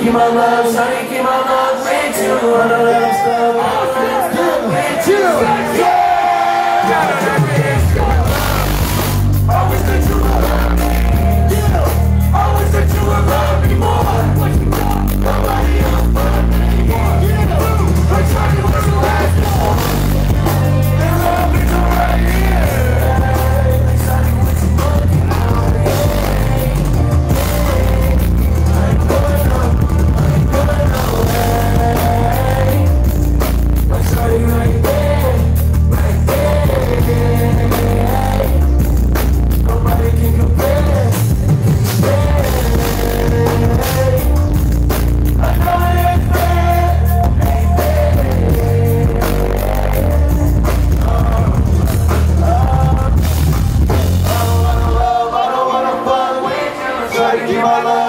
Keep my love, sorry, keep my love, wait till Kim Allah.